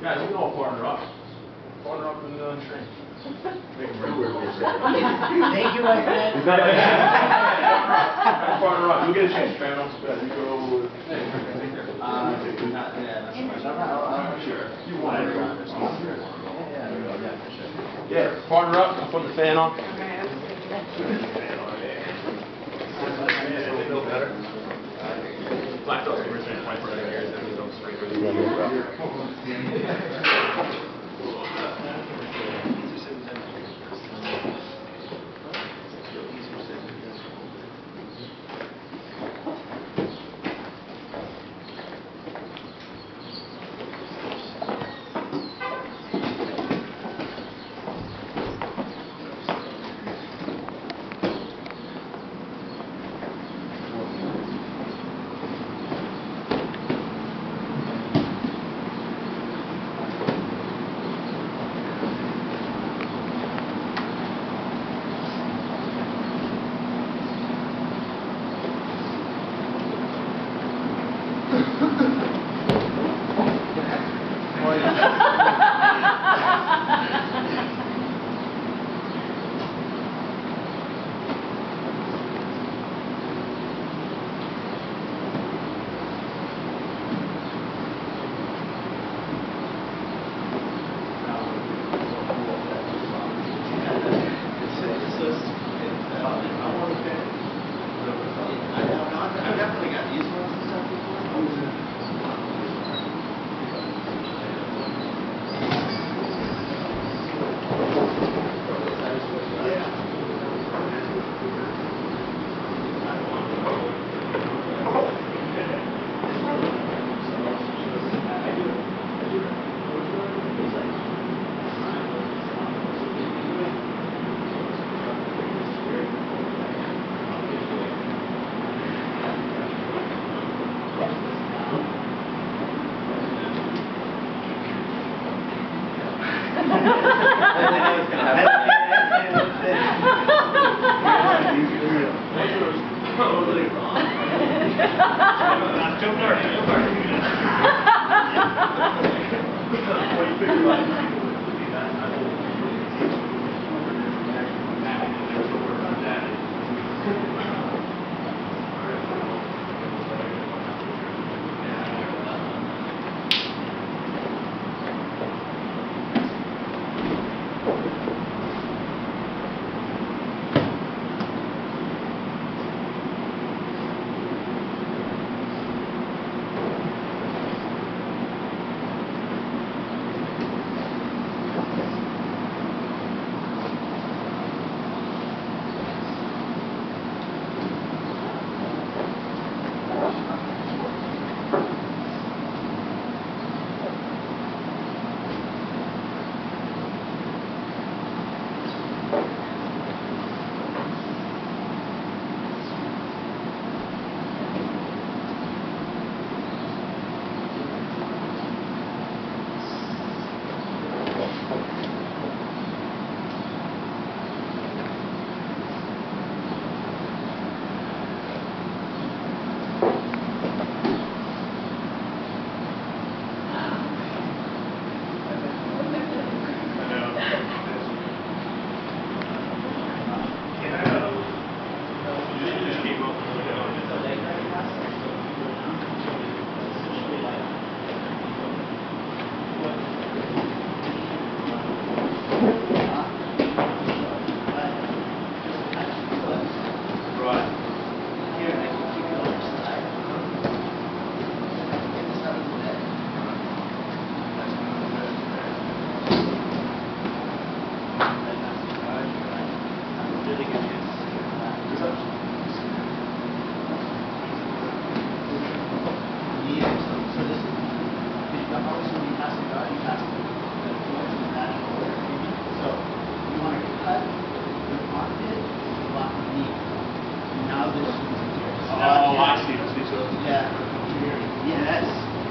Guys, we can all partner up. Partner up in the train. Make them real weird. Thank you, my friend. Partner up, you'll get a chance, Travis. Yeah, you go. Uh, not, yeah, not so much. I'm not, I'm sure. You want it. Yeah, yeah, yeah, for sure. Yeah, partner up, I'm putting the fan on. Don't.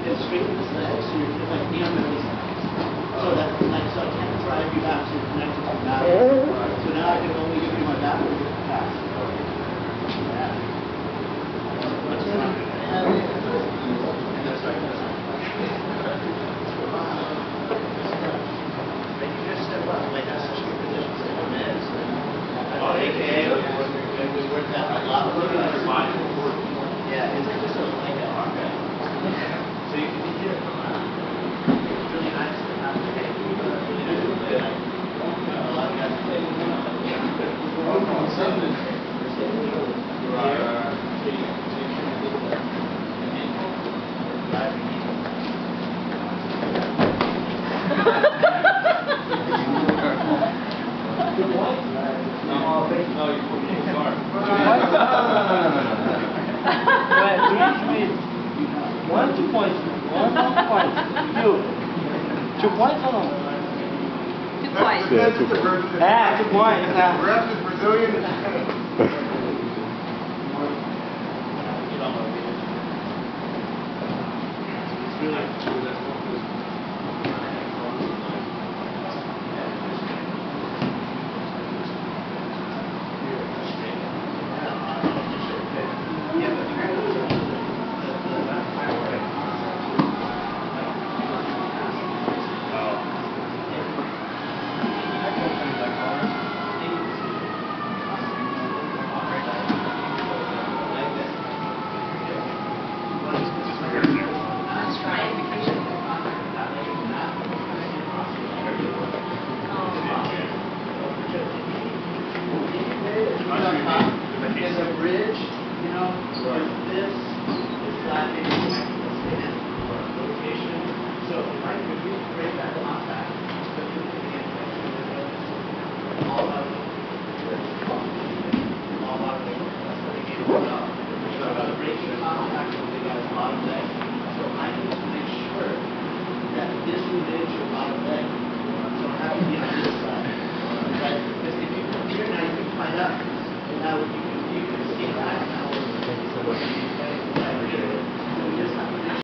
It's straight to the so you're like. So that, like, so I can't drive you back to connect to the battery. So now I can only give you my battery pass. Yeah. That's fine. And that's right, that's right. But you just step up, like, that's such a good position to come in. Oh, AKA, we work, we work that a lot. Yeah, it's just a, like a hard guy. So you can be here from that. It's really nice to have the day. You know, like, a lot of guys play. One, two points. One, two points. Two. Two points or no? Two points. Yeah, two points. Ah, two points. ah. Ref is Brazilian. Really?